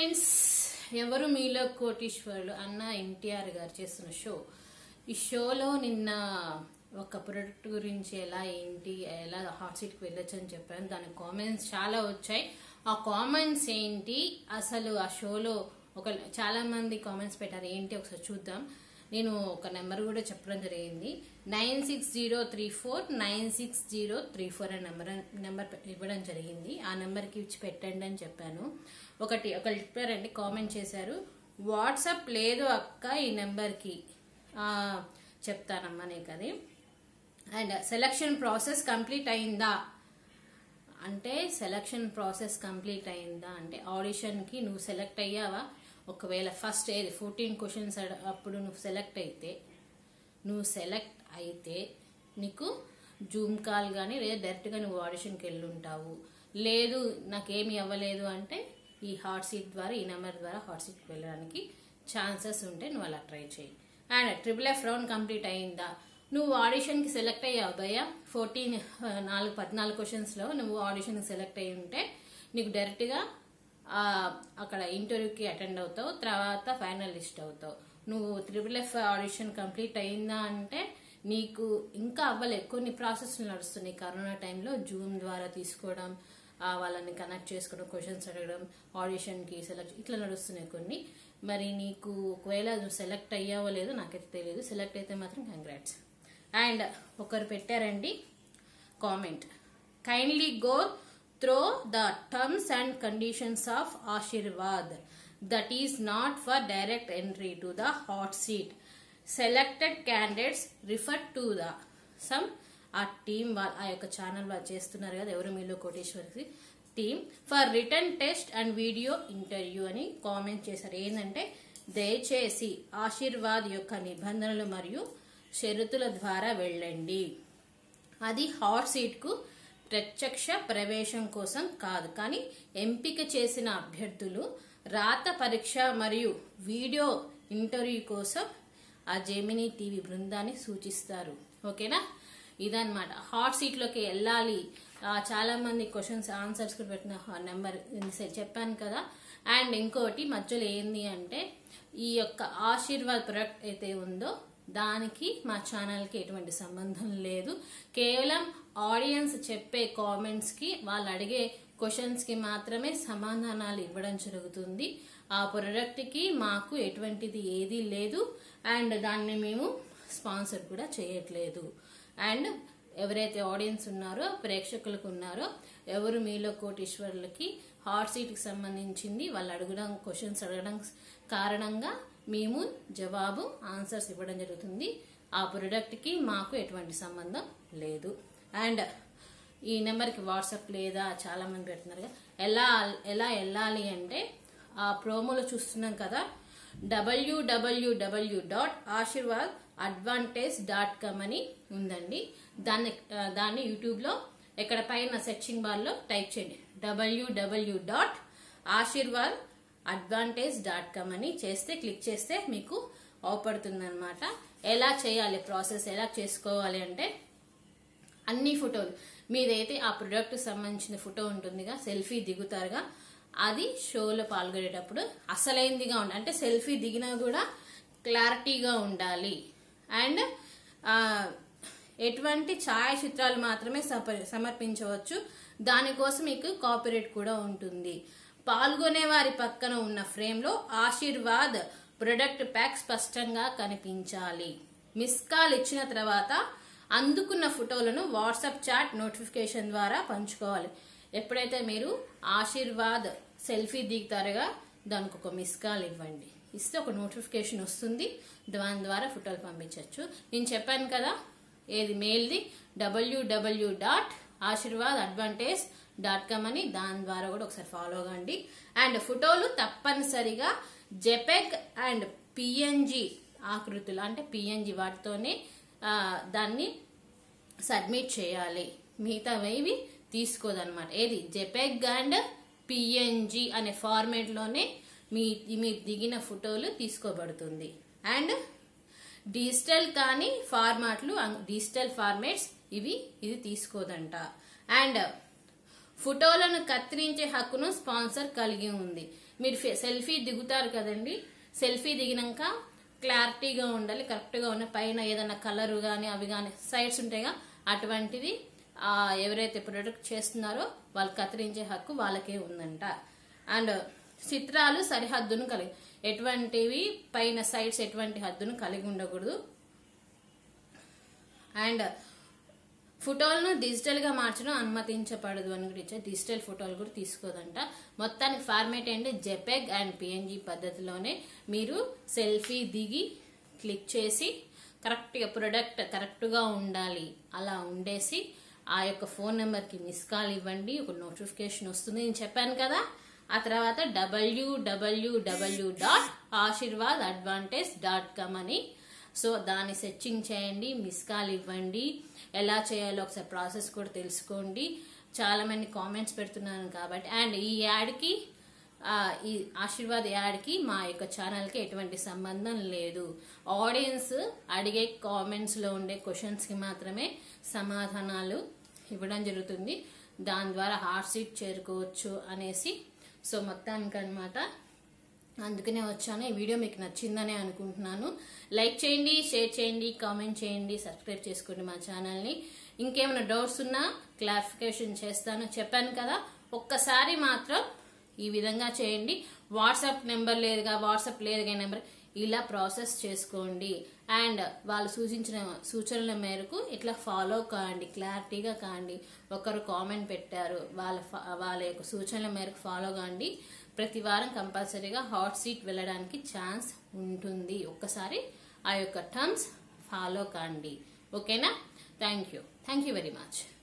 Friends ఎవరు మీలో కోటీశ్వరులు? అన్న ఎన్టీఆర్ గారు చేస్తున్న షో. ఈ షోలో నిన్న ఒక ప్రొడక్ట్ గురించి ఎలా ఏంటి ఎలా హాట్ సీట్కి వెళ్ళొచ్చు అని చెప్పాను దాని కామెంట్స్ చాలా వచ్చాయి. ఆ కామెంట్స్ ఏంటి? అసలు ఆ షోలో ఒక చాలా మంది కామెంట్స్ పెట్టారు. ఏంటి? ఒకసారి చూద్దాం. నేను ఒక నెంబర్ కూడా చెప్పడం జరిగింది. Nine six zero three four nine six zero three four అనే నెంబర్ నెంబర్ ఇవ్వడం జరిగింది. ఆ నెంబర్కి ఇచ్చి పెట్టండి అని చెప్పాను. ఒకటి ఒకరు చెప్పారండి కామెంట్ చేశారు. వాట్సాప్ లేదు అక్క ఈ నెంబర్కి. చెప్తానమ్మా నీకు అది. అండ్ సెలక్షన్ ప్రాసెస్ కంప్లీట్ అయిందా? అంటే సెలక్షన్ ప్రాసెస్ కంప్లీట్ అయిందా? అంటే ఆడిషన్కి నువ్వు సెలెక్ట్ అయ్యావా? ఒకవేళ ఫస్ట్ ఏది ఫోర్టీన్ క్వశ్చన్స్ అప్పుడు నువ్వు సెలెక్ట్ అయితే నువ్వు సెలెక్ట్ అయితే నీకు జూమ్ కాల్ కానీ లేదా డైరెక్ట్గా నువ్వు ఆడిషన్కి వెళ్ళి ఉంటావు లేదు నాకేమి అవ్వలేదు అంటే ఈ హాట్ సీట్ ద్వారా ఈ నెంబర్ ద్వారా హాట్ సీట్కి వెళ్ళడానికి ఛాన్సెస్ ఉంటే నువ్వు అలా ట్రై చేయి. And triple F round complete అయిందా? నువ్వు ఆడిషన్కి సెలెక్ట్ అయ్యావు భయ్య. ఫోర్టీన్ నాలుగు పద్నాలుగు క్వశ్చన్స్లో నువ్వు ఆడిషన్కి సెలెక్ట్ అయ్యి ఉంటే నీకు డైరెక్ట్గా అక్కడ ఇంటర్వ్యూకి అటెండ్ అవుతావు తర్వాత ఫైనల్ లిస్ట్ అవుతావు. నువ్వు త్రిబుల్ ఎఫ్ ఆడిషన్ కంప్లీట్ అయిందా అంటే నీకు ఇంకా అవ్వలేదు. కొన్ని ప్రాసెస్లు నడుస్తున్నాయి. కరోనా టైంలో జూమ్ ద్వారా తీసుకోవడం వాళ్ళని కనెక్ట్ చేసుకోవడం క్వశ్చన్స్ అడగడం ఆడిషన్కి సెలెక్ట్ ఇట్లా నడుస్తున్నాయి కొన్ని. మరి నీకు ఒకవేళ నువ్వు సెలెక్ట్ అయ్యావో లేదో నాకైతే తెలియదు. సెలెక్ట్ అయితే మాత్రం కంగ్రాట్స్ అండ్ ఒకరు పెట్టారండి comment kindly go through the terms and conditions of Aashirvaad that is not for direct entry to the hot seat selected candidates refer to the some ఆ టీమ్ వాళ్ళ ఆ యొక్క ఛానల్ వాళ్ళు చేస్తున్నారు కదా ఎవరు మీలో Koteshwari team for return test and video interview అని కామెంట్ చేశారు. ఏంటంటే దయచేసి ఆశీర్వాద్ యొక్క నిబంధనలు మరియు షరతుల ద్వారా వెళ్ళండి. అది హాట్ సీట్కు ప్రత్యక్ష ప్రవేశం కోసం కాదు. కానీ ఎంపిక చేసిన అభ్యర్థులు రాత పరీక్ష మరియు వీడియో ఇంటర్వ్యూ కోసం ఆ జెమినీ టీవీ బృందాన్ని సూచిస్తారు. ఓకేనా? ఇదన్నమాట. హాట్ సీట్లోకి వెళ్ళాలి. చాలా మంది క్వశ్చన్స్ ఆన్సర్స్ కూడా పెట్టిన నెంబర్ చెప్పాను కదా. అండ్ ఇంకోటి మధ్యలో ఏంది అంటే ఈ యొక్క ఆశీర్వాద్ ప్రొడక్ట్ అయితే ఉందో దానికి మా ఛానల్కి ఎటువంటి సంబంధం లేదు. కేవలం ఆడియన్స్ చెప్పే కామెంట్స్కి వాళ్ళు అడిగే క్వశ్చన్స్కి మాత్రమే సమాధానాలు ఇవ్వడం జరుగుతుంది. ఆ ప్రోడక్ట్కి మాకు ఎటువంటిది ఏదీ లేదు. అండ్ దాన్ని మేము స్పాన్సర్ కూడా చేయట్లేదు. అండ్ ఎవరైతే ఆడియన్స్ ఉన్నారో ప్రేక్షకులకు ఉన్నారో ఎవరు మీలో కోటీశ్వరులకి హాట్ సీట్కి సంబంధించింది వాళ్ళు అడగడం క్వశ్చన్స్ అడగడం కారణంగా మేము జవాబు ఆన్సర్స్ ఇవ్వడం జరుగుతుంది. ఆ ప్రోడక్ట్కి మాకు ఎటువంటి సంబంధం లేదు. అండ్ ఈ నెంబర్కి వాట్సాప్ లేదా చాలా మంది పెడుతున్నారు కదా. ఎలా ఎలా వెళ్ళాలి అంటే ఆ ప్రోమోలో చూస్తున్నాం కదా డబ్ల్యూడబ్ల్యూడబ్ల్యూ dot Aashirvaad advantage dot com అని ఉందండి. దాన్ని దాన్ని యూట్యూబ్లో ఎక్కడ పైన సెర్చింగ్ బార్లో టైప్ చేయండి. W W dot Aashirvaad advantage dot com అని చేస్తే క్లిక్ చేస్తే మీకు అవపడుతుంది అనమాట ఎలా చేయాలి ప్రాసెస్ ఎలా చేసుకోవాలి అంటే అన్ని ఫోటోలు. మీదైతే ఆ ప్రొడక్ట్ సంబంధించిన ఫోటో ఉంటుందిగా సెల్ఫీ దిగుతారుగా. అది షోలో పాల్గొనేటప్పుడు అసలైందిగా ఉండాలి అంటే సెల్ఫీ దిగినా కూడా క్లారిటీగా ఉండాలి. అండ్ ఎటువంటి ఛాయాచిత్రాలు మాత్రమే సమర్పించవచ్చు. దానికోసం మీకు కాపీరేట్ కూడా ఉంటుంది. పాల్గొనే వారి పక్కన ఉన్న ఫ్రేమ్లో ఆశీర్వాద్ ప్రొడక్ట్ ప్యాక్ స్పష్టంగా కనిపించాలి. మిస్ కాల్ ఇచ్చిన తర్వాత అందుకున్న ఫోటోలను వాట్సాప్ చాట్ నోటిఫికేషన్ ద్వారా పంచుకోవాలి. ఎప్పుడైతే మీరు ఆశీర్వాద్ సెల్ఫీ దిగుతారుగా దానికి ఒక మిస్ కాల్ ఇవ్వండి. ఇస్తే ఒక నోటిఫికేషన్ వస్తుంది దాని ద్వారా ఫోటోలు పంపించవచ్చు నేను చెప్పాను కదా ఏది మెయిల్ది W W dot Ashirvad advantage dot com అని దాని ద్వారా కూడా ఒకసారి ఫాలో అవ్వండి అండ్ ఫోటోలు తప్పనిసరిగా జెపెక్ అండ్ పిఎన్జి ఆకృతులు అంటే పిఎన్జి వాటితోనే దాన్ని సబ్మిట్ చేయాలి. మిగతావి తీసుకోదన్నమాట. ఏది? జెపెగ్ అండ్ పిఎన్జి అనే ఫార్మేట్లోనే మీ మీరు దిగిన ఫోటోలు తీసుకోబడుతుంది. అండ్ డిజిటల్ కానీ ఫార్మాట్లు డిజిటల్ ఫార్మేట్స్ ఇవి ఇది తీసుకోదంట. అండ్ ఫోటోలను కత్తిరించే హక్కును స్పాన్సర్ కలిగి ఉంది. మీరు సెల్ఫీ దిగుతారు కదండి. సెల్ఫీ దిగినాక క్లారిటీగా ఉండాలి కరెక్ట్గా ఉన్న పైన ఏదైనా కలరు కానీ అవి కానీ సైడ్స్ ఉంటాయిగా అటువంటిది ఎవరైతే ప్రొడక్ట్ చేస్తున్నారో వాళ్ళు కత్తిరించే హక్కు వాళ్ళకే ఉందంట. అండ్ చిత్రాలు సరిహద్దును కలిగి ఎటువంటివి పైన సైడ్స్ ఎటువంటి హద్దును కలిగి ఉండకూడదు. అండ్ ఫోటోలను డిజిటల్గా మార్చడం అనుమతించబడదు అని కూడా ఇచ్చారు. డిజిటల్ ఫోటోలు కూడా తీసుకోదంట. మొత్తానికి ఫార్మేట్ ఏంటి? జెపెగ్ అండ్ పిఎన్జి పద్ధతిలోనే మీరు సెల్ఫీ దిగి క్లిక్ చేసి కరెక్ట్గా ప్రొడక్ట్ కరెక్ట్గా ఉండాలి. అలా ఉండేసి ఆ యొక్క ఫోన్ నెంబర్కి మిస్ కాల్ ఇవ్వండి. ఒక నోటిఫికేషన్ వస్తుంది. నేను చెప్పాను కదా. ఆ తర్వాత W W W dot Ashirvad advantage dot com అని సో దాన్ని సెర్చింగ్ చేయండి మిస్ కాల్ ఇవ్వండి. ఎలా చేయాలో ఒకసారి ప్రాసెస్ కూడా తెలుసుకోండి. చాలా మంది కామెంట్స్ పెడుతున్నాను కాబట్టి. అండ్ ఈ యాడ్కి ఈ ఆశీర్వాద్ యాడ్కి మా యొక్క ఛానల్కి ఎటువంటి సంబంధం లేదు. ఆడియన్స్ అడిగే కామెంట్స్లో ఉండే క్వశ్చన్స్కి మాత్రమే సమాధానాలు ఇవ్వడం జరుగుతుంది. దాని ద్వారా హార్ట్ సీట్ చేరుకోవచ్చు అనేసి. సో మొత్తానికి అనమాట అందుకనే వచ్చాను. ఈ వీడియో మీకు నచ్చిందనే అనుకుంటున్నాను. లైక్ చేయండి షేర్ చేయండి కామెంట్ చేయండి సబ్స్క్రైబ్ చేసుకోండి మా ఛానల్ని. ఇంకేమైనా డౌట్స్ ఉన్నా క్లారిఫికేషన్ చేస్తాను. చెప్పాను కదా ఒక్కసారి మాత్రం ఈ విధంగా చేయండి. వాట్సాప్ నెంబర్ లేదుగా వాట్సాప్ లేదుగా నెంబర్. ఇలా ప్రాసెస్ చేసుకోండి. అండ్ వాళ్ళు సూచించిన సూచనల మేరకు ఇట్లా ఫాలో కాండి క్లారిటీగా కాండి. ఒకరు కామెంట్ పెట్టారు వాళ్ళ వాళ్ళ యొక్క సూచనల మేరకు ఫాలో కాండి. ప్రతి వారం కంపల్సరీగా హాట్ సీట్ వెళ్ళడానికి ఛాన్స్ ఉంటుంది. ఒక్కసారి ఆ యొక్క టర్మ్స్ ఫాలో కాండి. ఓకేనా? Thank you. Thank you very much.